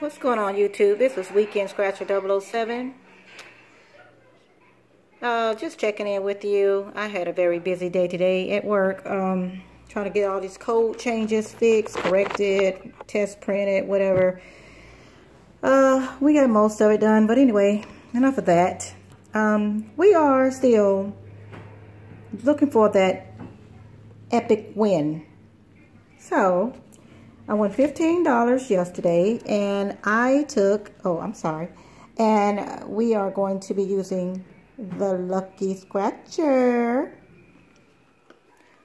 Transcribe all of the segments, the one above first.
What's going on YouTube? This is Weekend Scratcher 007. Uh, just checking in with you. I had a very busy day today at work. Um, trying to get all these code changes fixed, corrected, test printed, whatever. Uh, we got most of it done. But anyway, enough of that. Um, we are still looking for that epic win. So, I won $15 yesterday and I took, oh, I'm sorry. And we are going to be using the Lucky Scratcher.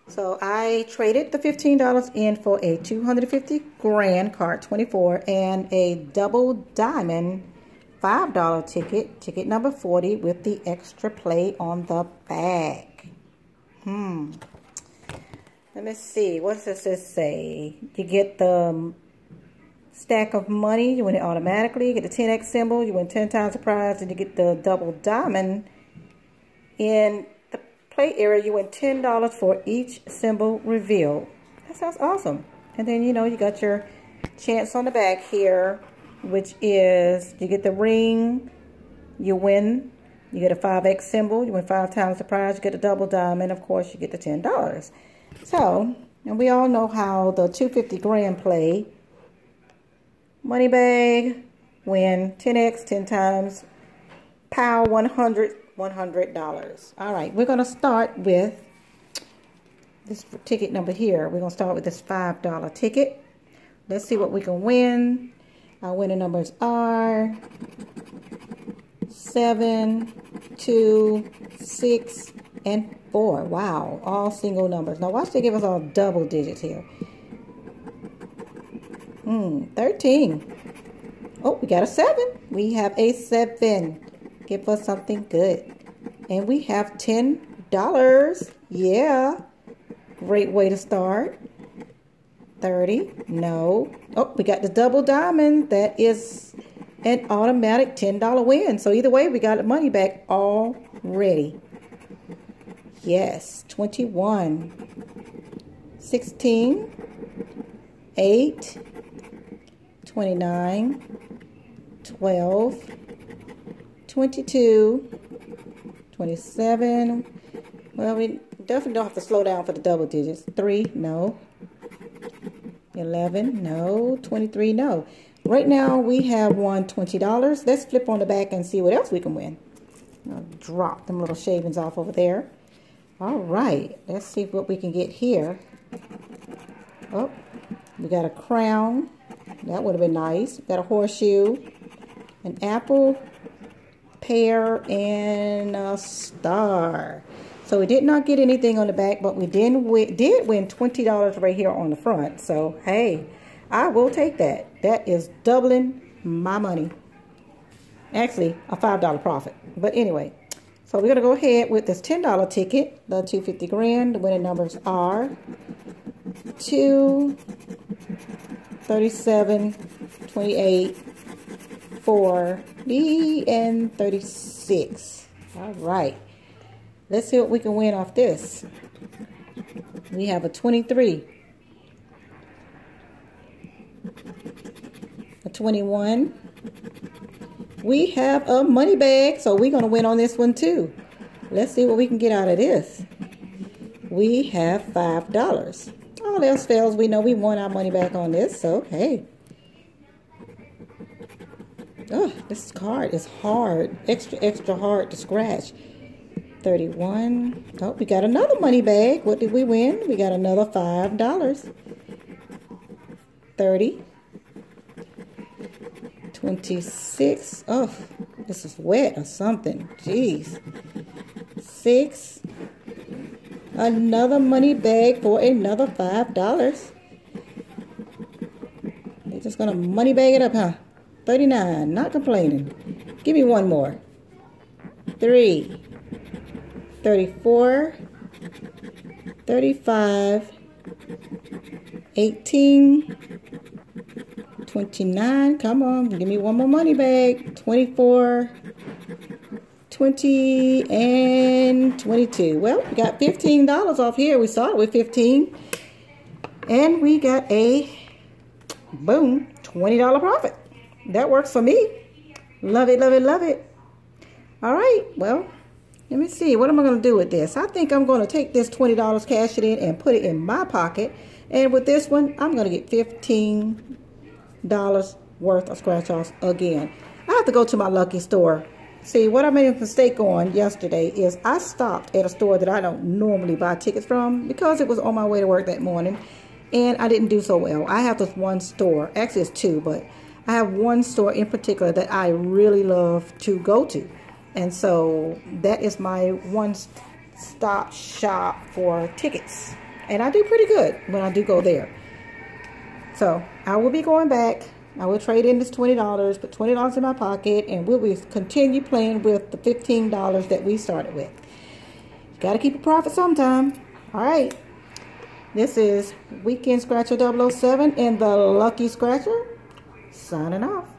So I traded the $15 in for a 250 grand card 24 and a double diamond $5 ticket, ticket number 40 with the extra play on the back. Hmm. Let me see. What does this say? You get the stack of money. You win it automatically. You get the 10x symbol. You win 10 times the prize. And you get the double diamond. In the play area, you win $10 for each symbol revealed. That sounds awesome. And then, you know, you got your chance on the back here, which is you get the ring. You win. You get a 5x symbol. You win 5 times the prize. You get a double diamond. Of course, you get the $10. So, and we all know how the 250 grand play. Money bag, win 10x, 10 times, power 100, $100. All right, we're going to start with this ticket number here. We're going to start with this $5 ticket. Let's see what we can win. Our winning numbers are 7, 2, 6, and 4. Wow, all single numbers. Now watch they give us all double digits here. Hmm, 13. Oh, we got a 7. We have a 7. Give us something good. And we have $10. Yeah. Great way to start. 30. No. Oh, we got the double diamond. That is an automatic $10 win. So either way, we got the money back already. Yes, 21, 16, 8, 29, 12, 22, 27. Well, we definitely don't have to slow down for the double digits. 3, no. 11, no. 23, no. Right now, we have won $20. Let's flip on the back and see what else we can win. I'll drop them little shavings off over there. All right, let's see what we can get here. Oh, we got a crown. That would have been nice. We got a horseshoe, an apple, pear, and a star. So we did not get anything on the back, but we did win, did win $20 right here on the front. So, hey, I will take that. That is doubling my money. Actually, a $5 profit. But anyway, so we're going to go ahead with this $10 ticket, the 250 grand. The winning numbers are 2, 37, 28, 40, and 36. All right. Let's see what we can win off this. We have a 23, a 21, we have a money bag, so we're going to win on this one too. Let's see what we can get out of this. We have $5. All else fails, we know we won our money back on this, so hey. Oh, this card is hard. Extra, extra hard to scratch. 31. Oh, we got another money bag. What did we win? We got another $5. 30. 26. Oh, this is wet or something. Jeez. Six. Another money bag for another $5. They're just going to money bag it up, huh? 39. Not complaining. Give me one more. Three. 34. 35. 18. 29. Come on, give me one more money bag. 24, 20, and 22. Well, we got $15 off here. We started with 15. And we got a, boom, $20 profit. that works for me. Love it, love it, love it. All right, well, let me see. What am I going to do with this? I think I'm going to take this $20, cash it in, and put it in my pocket. And with this one, I'm going to get $15 worth of scratch-offs again. I have to go to my lucky store. See, what I made a mistake on yesterday is I stopped at a store that I don't normally buy tickets from because it was on my way to work that morning. And I didn't do so well. I have this one store. Actually, it's two, but I have one store in particular that I really love to go to. And so that is my one-stop shop for tickets. And I do pretty good when I do go there. So I will be going back. I will trade in this $20, put $20 in my pocket, and we'll continue playing with the $15 that we started with. Got to keep a profit sometime. All right. This is Weekend Scratcher 007 and the Lucky Scratcher signing off.